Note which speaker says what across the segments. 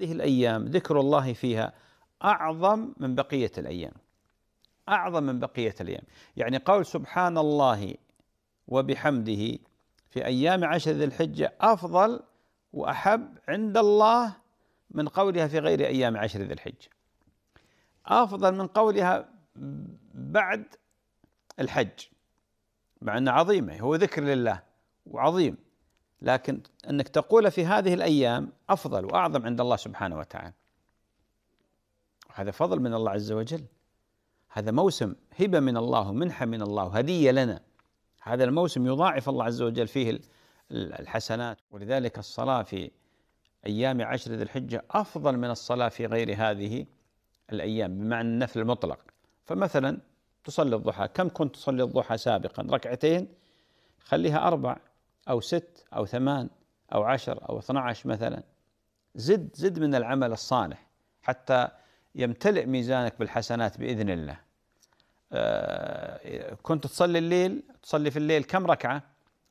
Speaker 1: هذه الأيام ذكر الله فيها أعظم من بقية الأيام. أعظم من بقية الأيام. يعني قول سبحان الله وبحمده في أيام عشر ذي الحجة أفضل وأحب عند الله من قولها في غير أيام عشر ذي الحجة. أفضل من قولها بعد الحج. مع أنه عظيمه هو ذكر لله وعظيم. لكن أنك تقول في هذه الأيام أفضل وأعظم عند الله سبحانه وتعالى. هذا فضل من الله عز وجل. هذا موسم هبة من الله ومنحة من الله وهدية لنا. هذا الموسم يضاعف الله عز وجل فيه الحسنات. ولذلك الصلاة في أيام عشر ذي الحجة أفضل من الصلاة في غير هذه الأيام بمعنى النفل المطلق. فمثلا تصلي الضحى. كم كنت تصلي الضحى سابقا؟ ركعتين خليها أربع. أو ست أو ثمان أو عشر أو 12 مثلا. زد زد من العمل الصالح حتى يمتلئ ميزانك بالحسنات بإذن الله. آه، كنت تصلي الليل تصلي في الليل كم ركعة؟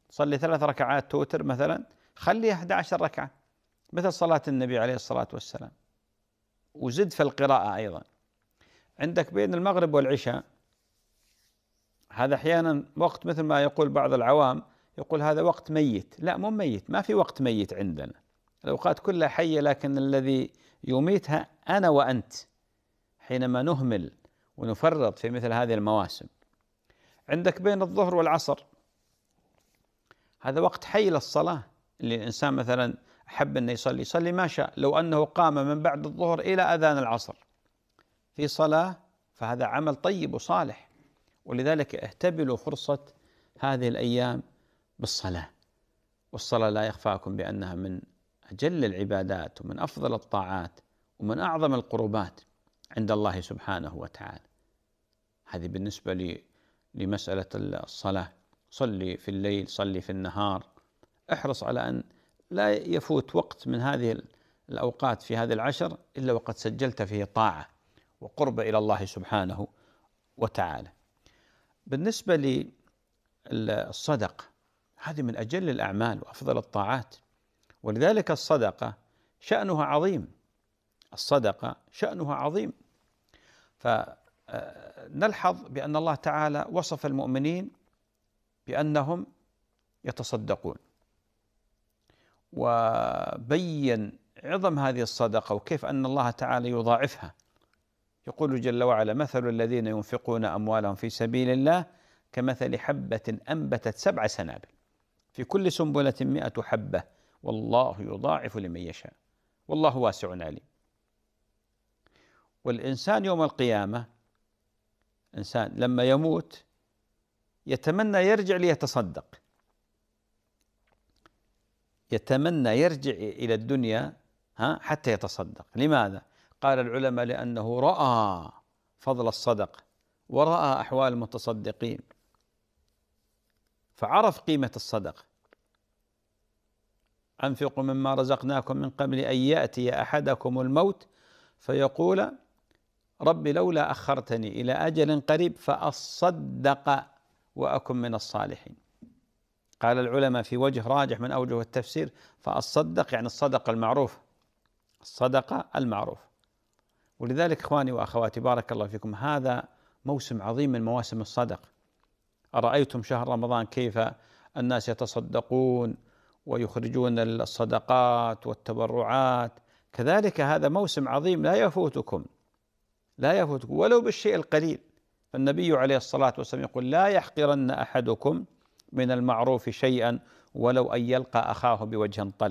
Speaker 1: تصلي ثلاث ركعات توتر مثلا خليها 11 ركعة مثل صلاة النبي عليه الصلاة والسلام. وزد في القراءة أيضا. عندك بين المغرب والعشاء هذا أحيانا وقت مثل ما يقول بعض العوام يقول هذا وقت ميت. لا مو ميت ما في وقت ميت عندنا. الأوقات كلها حية لكن الذي يميتها أنا وأنت حينما نهمل ونفرط في مثل هذه المواسم. عندك بين الظهر والعصر. هذا وقت حي للصلاة. اللي الإنسان مثلا أحب إنه يصلي يصلي ما شاء. لو أنه قام من بعد الظهر إلى أذان العصر في صلاة فهذا عمل طيب وصالح. ولذلك اهتبلوا فرصة هذه الأيام بالصلاة. والصلاة لا يخفاكم بأنها من أجل العبادات ومن أفضل الطاعات ومن أعظم القربات عند الله سبحانه وتعالى. هذه بالنسبة لي لمسألة الصلاة. صلي في الليل صلي في النهار. احرص على أن لا يفوت وقت من هذه الأوقات في هذه العشر إلا وقد سجلت فيه طاعة وقرب إلى الله سبحانه وتعالى. بالنسبة للصدقة هذه من أجل الأعمال وأفضل الطاعات. ولذلك الصدقة شأنها عظيم. الصدقة شأنها عظيم. فنلحظ بأن الله تعالى وصف المؤمنين بأنهم يتصدقون. وبين عظم هذه الصدقة وكيف أن الله تعالى يضاعفها. يقول جل وعلا مثل الذين ينفقون أموالهم في سبيل الله كمثل حبة أنبتت سبع سنابل في كل سنبلة مئة حبة. والله يضاعف لمن يشاء. والله واسع عليم. والإنسان يوم القيامة إنسان لما يموت يتمنى يرجع ليتصدق. يتمنى يرجع إلى الدنيا ها حتى يتصدق. لماذا؟ قال العلماء لأنه رأى فضل الصدقة ورأى أحوال المتصدقين. فعرف قيمة الصدقة أنفقوا مما رزقناكم من قبل أن يأتي أحدكم الموت فيقول رب لولا أخرتني إلى أجل قريب فأصدق وأكن من الصالحين. قال العلماء في وجه راجح من أوجه التفسير فأصدق يعني الصدقة المعروف. الصدقة المعروف. ولذلك إخواني وأخواتي بارك الله فيكم هذا موسم عظيم من مواسم الصدق. أرأيتم شهر رمضان كيف الناس يتصدقون ويخرجون الصدقات والتبرعات؟ كذلك هذا موسم عظيم لا يفوتكم لا يفوتكم ولو بالشيء القليل. فالنبي عليه الصلاة والسلام يقول لا يحقرن أحدكم من المعروف شيئا ولو أن يلقى أخاه بوجه طلق